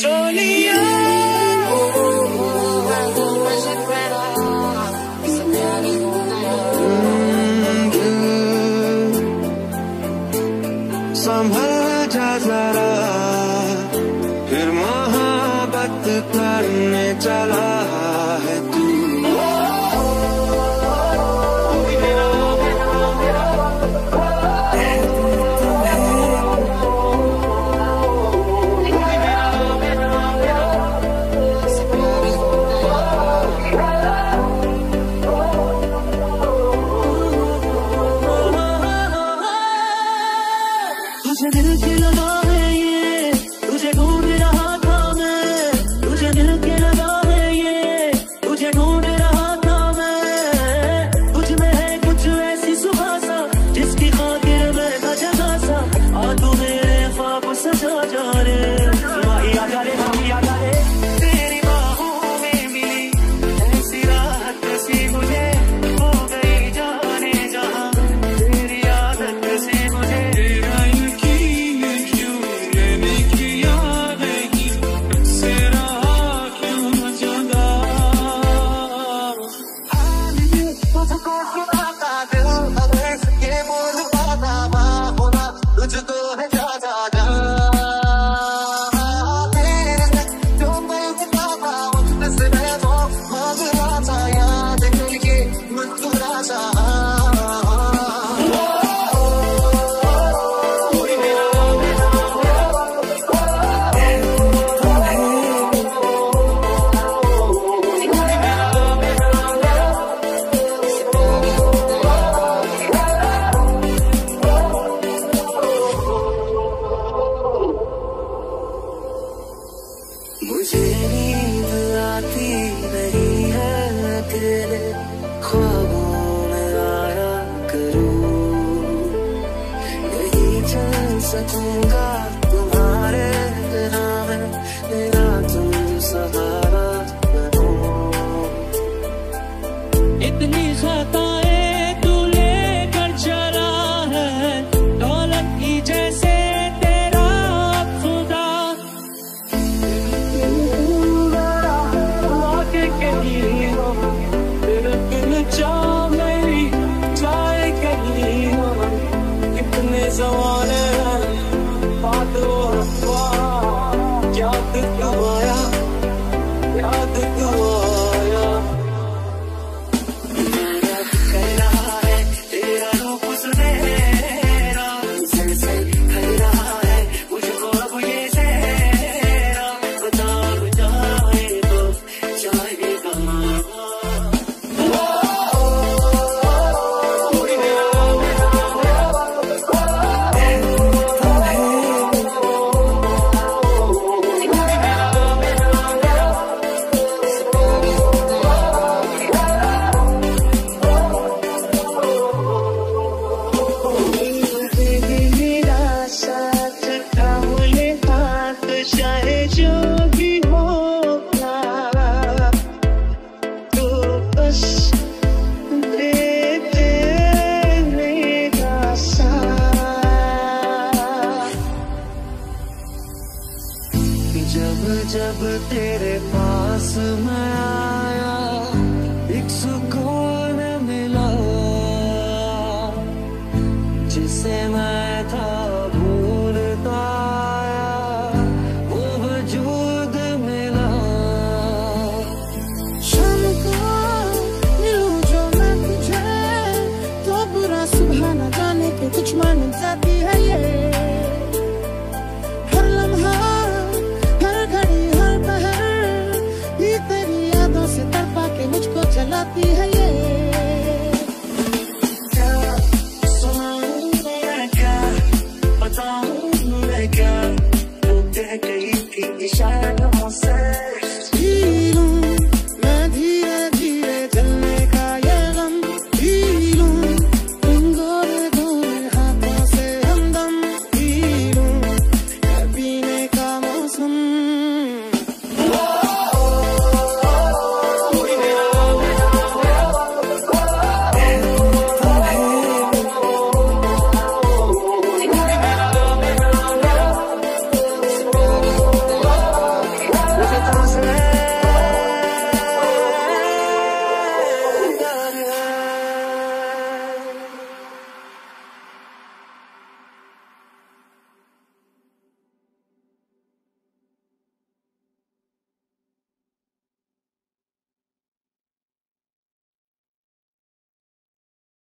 Jolio. मुझे नींद आती नहीं है तेरे ख्वाबों में आया करो। नहीं चल सकूँगा तुम्हारे बिना मेरा तुम सहारा wanna जब तेरे पास मैं आया एक सुकून मिला। जिसे मैं